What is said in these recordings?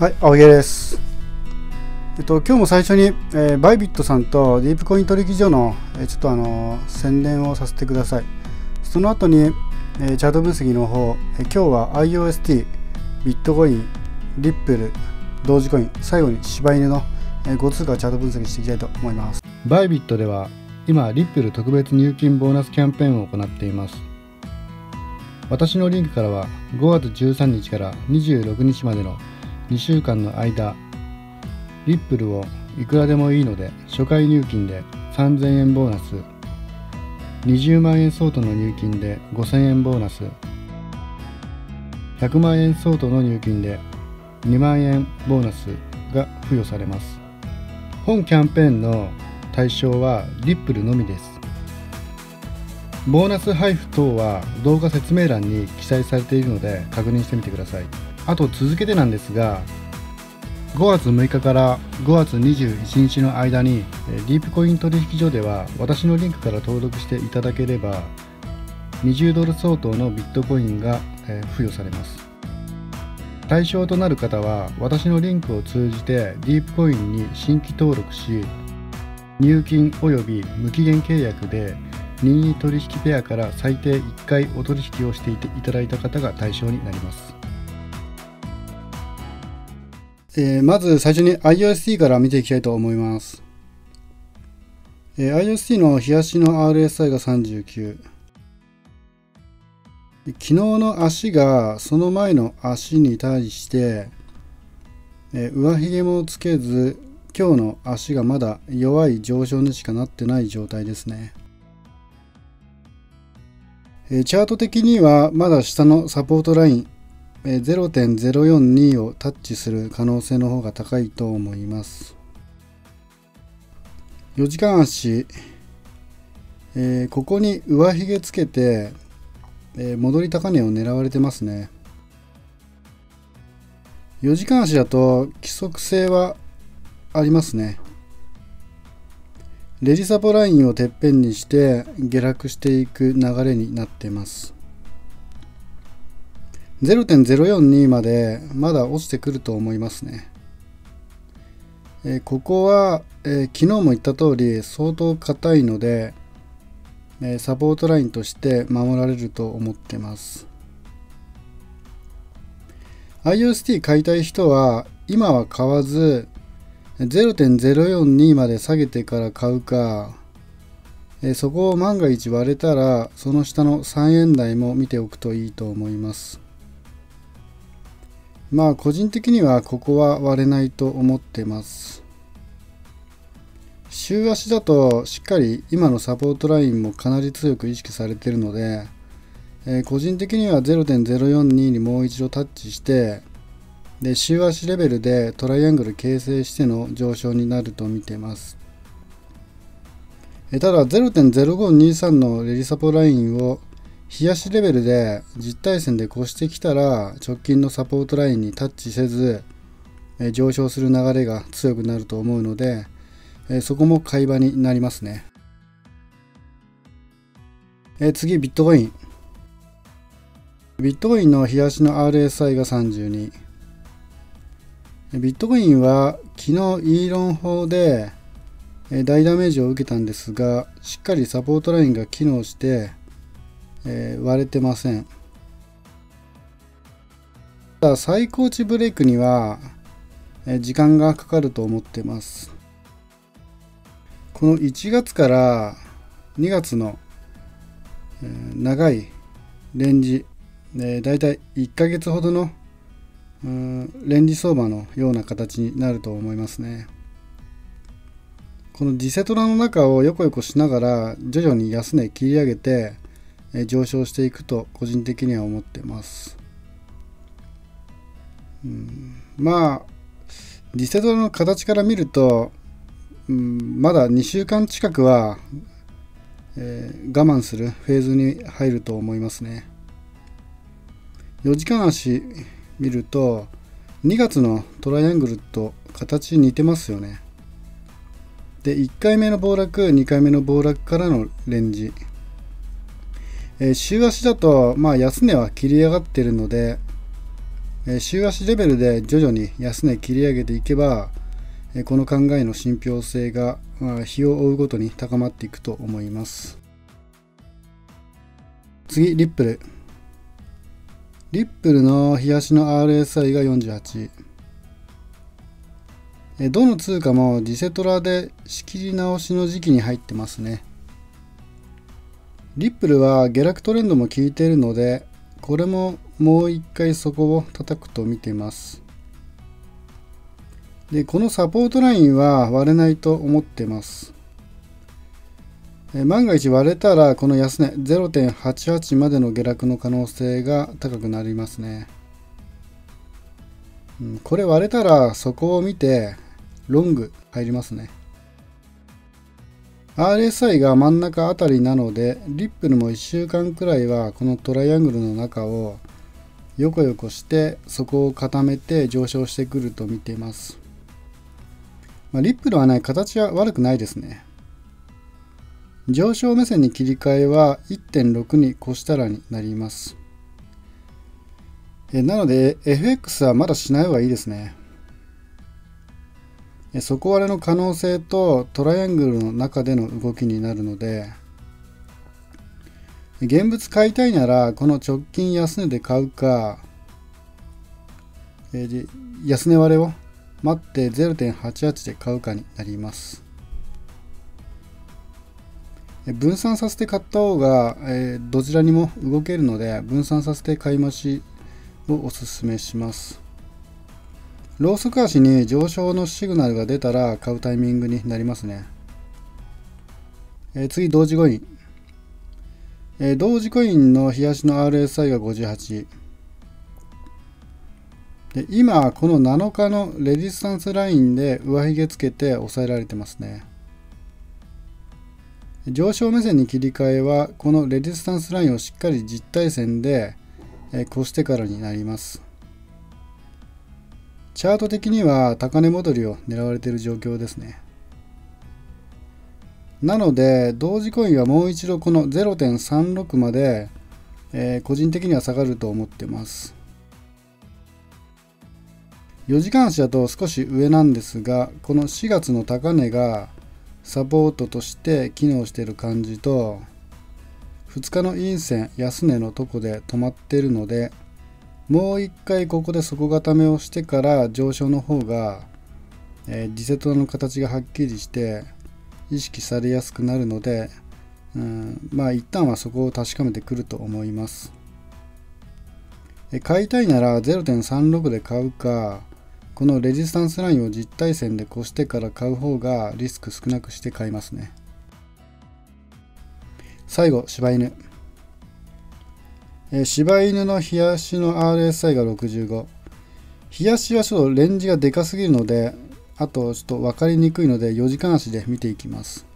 はい、青毛です。えっと、今日も最初に、えー、バイビットさんとディープコイン取引所の、えー、ちょっとあのー、宣伝をさせてください。その後に、えー、チャート分析の方、え今日は IOST、ビットコイン、リップル、同時コイン、最後に柴犬の、え5通貨チャート分析していきたいと思います。バイビットでは今、リップル特別入金ボーナスキャンペーンを行っています。私のリンクからは5月13日から26日までの2週間の間リップルをいくらでもいいので初回入金で3000円ボーナス20万円相当の入金で5000円ボーナス100万円相当の入金で2万円ボーナスが付与されます。本キャンペーンの対象はリップルのみです。ボーナス配布等は動画説明欄に記載されているので確認してみてください。あと続けてなんですが5月6日から5月21日の間にディープコイン取引所では私のリンクから登録していただければ20ドル相当のビットコインが付与されます。対象となる方は私のリンクを通じてディープコインに新規登録し入金及び無期限契約で任意取引ペアから最低1回お取引をしていただいた方が対象になります。えー、まず最初に IOST から見ていきたいと思います。えー、IOST の日足の RSI が39。昨日の足がその前の足に対して、えー、上髭もつけず今日の足がまだ弱い上昇にしかなってない状態ですね。えチャート的にはまだ下のサポートライン0.042をタッチする可能性の方が高いと思います。4時間足、えー、ここに上髭つけて、えー、戻り高値を狙われてますね。4時間足だと規則性はありますね。レジサポラインをてっぺんにして下落していく流れになってます。0.042までまだ落ちてくると思いますね。えー、ここは、えー、昨日も言った通り相当硬いので、えー、サポートラインとして守られると思ってます。IOST 買いたい人は今は買わず0.042まで下げてから買うか、えそこを万が一割れたらその下の3円台も見ておくといいと思います。まあ個人的にはここは割れないと思ってます。週足だとしっかり今のサポートラインもかなり強く意識されているので、えー、個人的には0.042にもう一度タッチしてで週足レベルでトライアングル形成しての上昇になると見てます。えただ0.0523のレリサポラインを冷やしレベルで実体線で越してきたら直近のサポートラインにタッチせず上昇する流れが強くなると思うのでそこも買い場になりますね。次ビットコイン。ビットコインの冷やしの RSI が32ビットコインは昨日イーロン法で大ダメージを受けたんですがしっかりサポートラインが機能してえー、割れてません。ただ最高値ブレイクには、えー、時間がかかると思ってます。この1月から2月の、えー、長いレンジ、えー、だいたい1ヶ月ほどのレンジ相場のような形になると思いますね。このディセトラの中をよこよこしながら徐々に安値切り上げて上昇していくと個人的には思ってます。うん、まあリセドの形から見ると、うん、まだ2週間近くは、えー、我慢するフェーズに入ると思いますね。4時間足見ると2月のトライアングルと形似てますよね。で1回目の暴落2回目の暴落からのレンジえー、週足だと、まあ、安値は切り上がってるので、週足レベルで徐々に安値切り上げていけばこの考えの信憑性がまあ日を追うごとに高まっていくと思います。次リップル。リップルの日足の RSI が48どの通貨もディセトラで仕切り直しの時期に入ってますね。リップルは下落トレンドも効いているのでこれももう一回そこを叩くと見ています。でこのサポートラインは割れないと思ってます。万が一割れたらこの安値0.88までの下落の可能性が高くなりますね。これ割れたらそこを見てロング入りますね。RSI が真ん中あたりなのでリップルも1週間くらいはこのトライアングルの中をヨコヨコしてそこを固めて上昇してくると見ています、まあ、リップルはね形は悪くないですね。上昇目線に切り替えは1.6に越したらになります。えなので FX はまだしない方がいいですね。底割れの可能性とトライアングルの中での動きになるので現物買いたいならこの直近安値で買うか安値割れを待って0.88で買うかになります。分散させて買った方が、えどちらにも動けるので分散させて買い増しをおすすめします。ローソク足に上昇のシグナルが出たら買うタイミングになりますね。えー、次、同時コイン。えー、同時コインの冷やしの RSI が58。で今、この7日のレジスタンスラインで上髭つけて抑えられてますね。上昇目線に切り替えは、このレジスタンスラインをしっかり実体線で越してからになります。チャート的には高値戻りを狙われている状況ですね。なので、同時コインはもう一度この0.36まで、えー、個人的には下がると思ってます。4時間足だと少し上なんですが、この4月の高値がサポートとして機能している感じと、2日の陰線安値のとこで止まっているので、もう一回ここで底固めをしてから上昇の方が、えー、リセットの形がはっきりして意識されやすくなるので、うん、まあ一旦はそこを確かめてくると思います。え買いたいなら0.36で買うかこのレジスタンスラインを実体線で越してから買う方がリスク少なくして買いますね。最後、柴犬。えー、柴犬の冷やしの RSI が65。冷やしはちょっとレンジがでかすぎるので、あとちょっと分かりにくいので4時間足で見ていきます。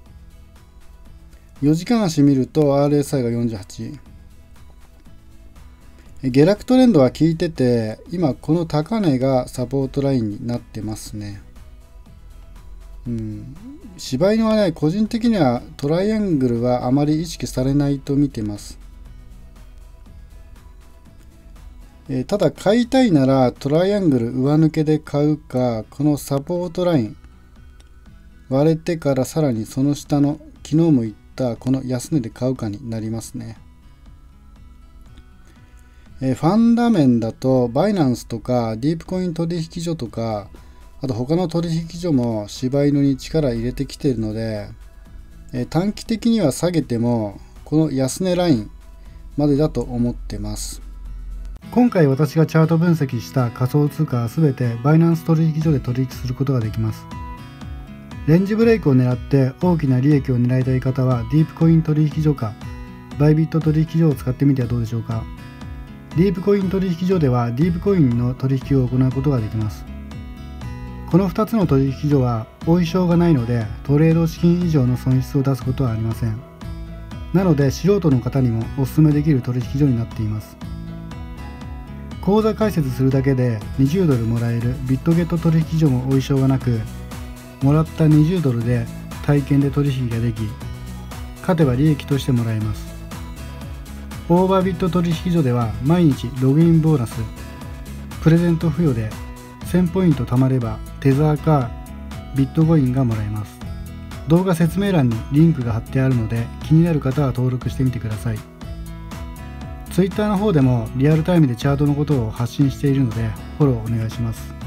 4時間足見ると RSI が48。下落トレンドは効いてて、今この高値がサポートラインになってますね。うん。柴犬はね、個人的にはトライアングルはあまり意識されないと見てます。えー、ただ買いたいならトライアングル上抜けで買うかこのサポートライン割れてからさらにその下の昨日も言ったこの安値で買うかになりますね、えー、ファンダ面だとバイナンスとかディープコイン取引所とかあと他の取引所も柴犬に力入れてきてるので、えー、短期的には下げてもこの安値ラインまでだと思ってます。今回私がチャート分析した仮想通貨は全てバイナンス取引所で取引することができます。レンジブレイクを狙って大きな利益を狙いたい方はディープコイン取引所かバイビット取引所を使ってみてはどうでしょうか。ディープコイン取引所ではディープコインの取引を行うことができます。この2つの取引所は後遺症がないのでトレード資金以上の損失を出すことはありません。なので素人の方にもお勧めできる取引所になっています。口座開設するだけで20ドルもらえるビットゲット取引所もお衣装がなくもらった20ドルで体験で取引ができ勝てば利益としてもらえますオーバービット取引所では毎日ログインボーナスプレゼント付与で1000ポイント貯まればテザーかビットコインがもらえます動画説明欄にリンクが貼ってあるので気になる方は登録してみてください Twitter の方でもリアルタイムでチャートのことを発信しているのでフォローお願いします。